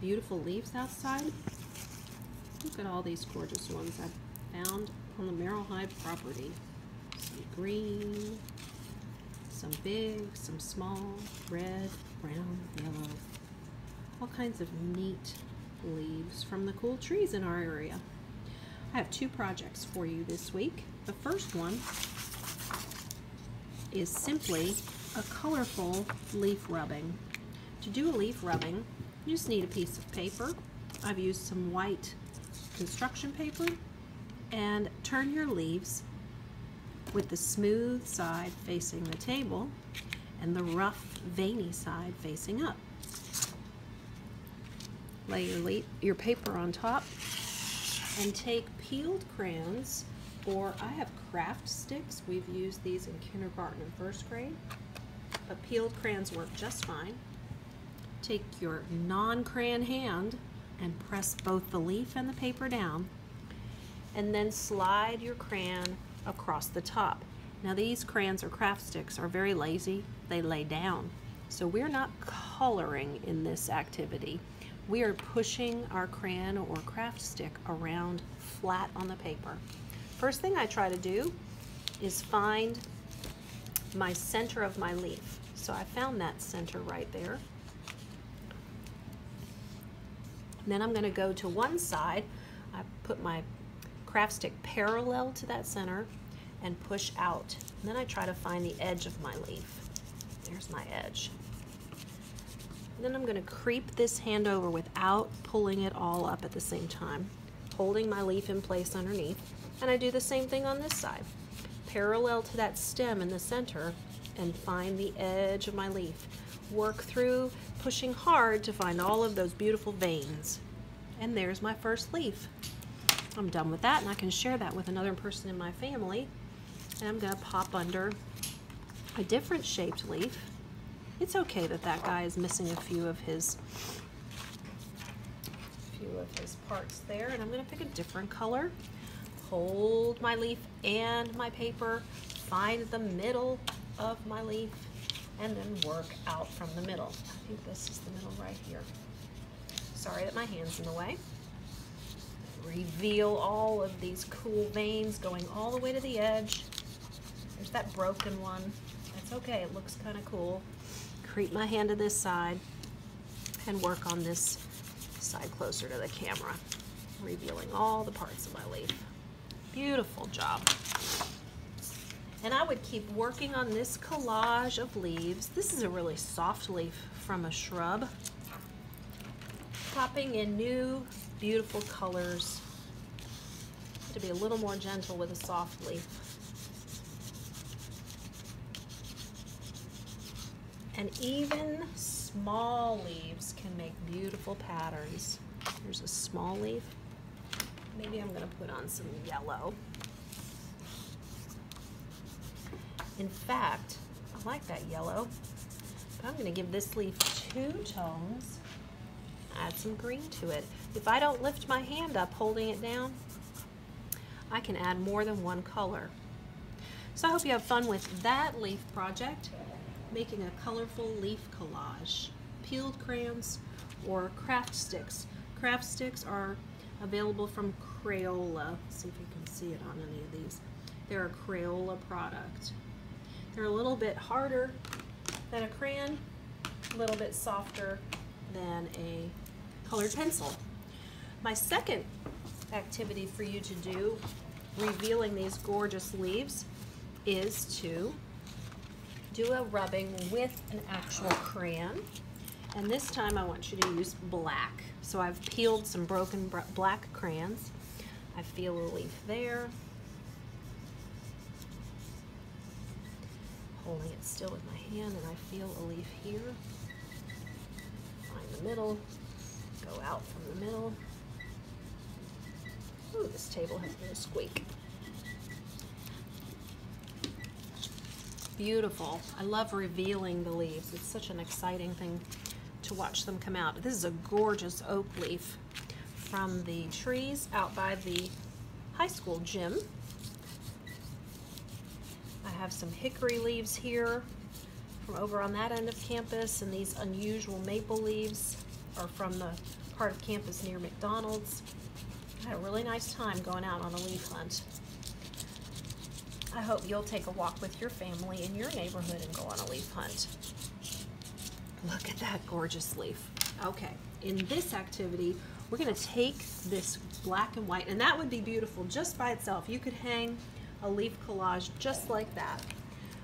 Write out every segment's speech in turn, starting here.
beautiful leaves outside. Look at all these gorgeous ones I found on the Merrill Hive property. Some green, some big, some small, red, brown, yellow. All kinds of neat leaves from the cool trees in our area. I have two projects for you this week. The first one is simply a colorful leaf rubbing. To do a leaf rubbing, you just need a piece of paper. I've used some white construction paper and turn your leaves with the smooth side facing the table and the rough veiny side facing up. Lay your, your paper on top and take peeled crayons or I have craft sticks. We've used these in kindergarten and first grade, but peeled crayons work just fine. Take your non-crayon hand and press both the leaf and the paper down and then slide your crayon across the top. Now these crayons or craft sticks are very lazy. They lay down. So we're not coloring in this activity. We are pushing our crayon or craft stick around flat on the paper. First thing I try to do is find my center of my leaf. So I found that center right there. Then I'm gonna go to one side. I put my craft stick parallel to that center and push out. And then I try to find the edge of my leaf. There's my edge. And then I'm gonna creep this hand over without pulling it all up at the same time, holding my leaf in place underneath. And I do the same thing on this side. Parallel to that stem in the center and find the edge of my leaf work through pushing hard to find all of those beautiful veins. And there's my first leaf. I'm done with that and I can share that with another person in my family. And I'm gonna pop under a different shaped leaf. It's okay that that guy is missing a few of his few of his parts there. And I'm gonna pick a different color. Hold my leaf and my paper, find the middle of my leaf, and then work out from the middle. I think this is the middle right here. Sorry that my hand's in the way. Reveal all of these cool veins going all the way to the edge. There's that broken one. That's okay, it looks kind of cool. Creep my hand to this side and work on this side closer to the camera, revealing all the parts of my leaf. Beautiful job. And I would keep working on this collage of leaves. This is a really soft leaf from a shrub. Popping in new, beautiful colors. To be a little more gentle with a soft leaf. And even small leaves can make beautiful patterns. Here's a small leaf. Maybe I'm gonna put on some yellow. In fact, I like that yellow, I'm gonna give this leaf two tones, add some green to it. If I don't lift my hand up holding it down, I can add more than one color. So I hope you have fun with that leaf project, making a colorful leaf collage. Peeled crayons or craft sticks. Craft sticks are available from Crayola. Let's see if you can see it on any of these. They're a Crayola product. They're a little bit harder than a crayon, a little bit softer than a colored pencil. My second activity for you to do, revealing these gorgeous leaves, is to do a rubbing with an actual crayon. And this time I want you to use black. So I've peeled some broken black crayons. I feel a leaf there. Holding it still with my hand and I feel a leaf here. Find the middle, go out from the middle. Ooh, this table has been a squeak. Beautiful. I love revealing the leaves. It's such an exciting thing to watch them come out. This is a gorgeous oak leaf from the trees out by the high school gym have some hickory leaves here from over on that end of campus, and these unusual maple leaves are from the part of campus near McDonald's. I had a really nice time going out on a leaf hunt. I hope you'll take a walk with your family in your neighborhood and go on a leaf hunt. Look at that gorgeous leaf. Okay, in this activity, we're gonna take this black and white, and that would be beautiful just by itself. You could hang a leaf collage just like that.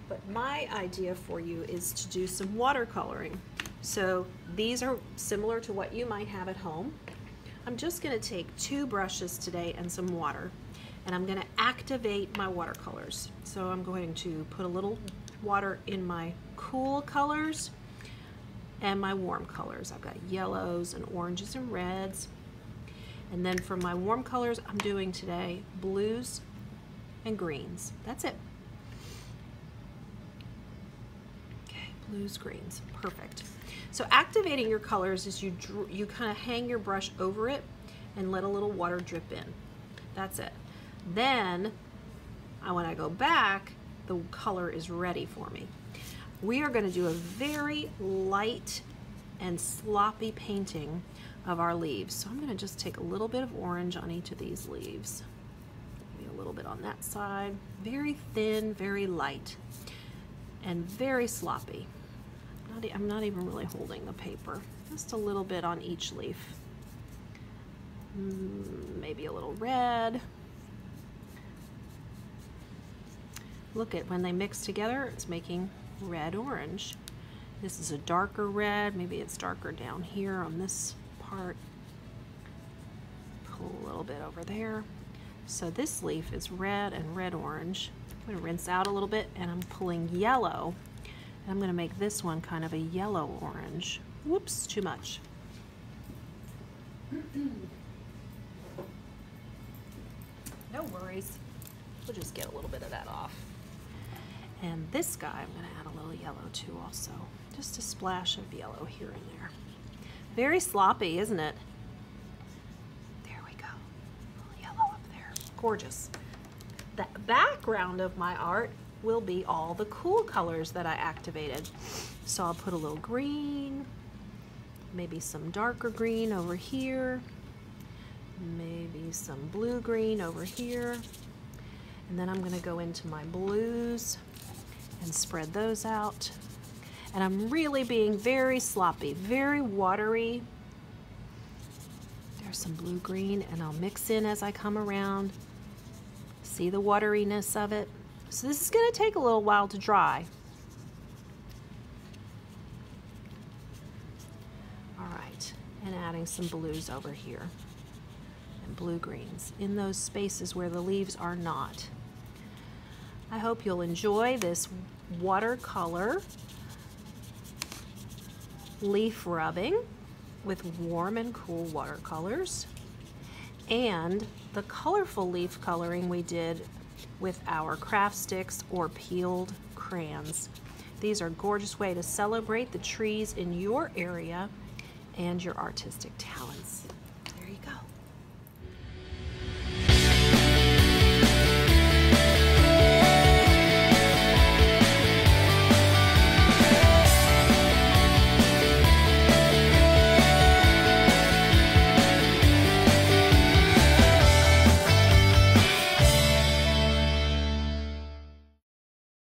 But my idea for you is to do some watercoloring. So these are similar to what you might have at home. I'm just gonna take two brushes today and some water and I'm gonna activate my watercolors. So I'm going to put a little water in my cool colors and my warm colors. I've got yellows and oranges and reds. And then for my warm colors, I'm doing today blues and greens. That's it. Okay, blues, greens, perfect. So activating your colors is you, you kind of hang your brush over it and let a little water drip in. That's it. Then, when I go back, the color is ready for me. We are going to do a very light and sloppy painting of our leaves. So I'm going to just take a little bit of orange on each of these leaves. A little bit on that side. Very thin, very light, and very sloppy. Not, I'm not even really holding the paper. Just a little bit on each leaf. Mm, maybe a little red. Look at when they mix together, it's making red-orange. This is a darker red, maybe it's darker down here on this part. Pull a little bit over there. So this leaf is red and red-orange. I'm gonna rinse out a little bit and I'm pulling yellow. And I'm gonna make this one kind of a yellow-orange. Whoops, too much. no worries. We'll just get a little bit of that off. And this guy, I'm to add a little yellow too also. Just a splash of yellow here and there. Very sloppy, isn't it? Gorgeous. The background of my art will be all the cool colors that I activated. So I'll put a little green, maybe some darker green over here, maybe some blue green over here. And then I'm gonna go into my blues and spread those out. And I'm really being very sloppy, very watery. There's some blue-green, and I'll mix in as I come around. See the wateriness of it? So this is gonna take a little while to dry. All right, and adding some blues over here and blue-greens in those spaces where the leaves are not. I hope you'll enjoy this watercolor leaf rubbing with warm and cool watercolors and the colorful leaf coloring we did with our craft sticks or peeled crayons. These are a gorgeous way to celebrate the trees in your area and your artistic talents.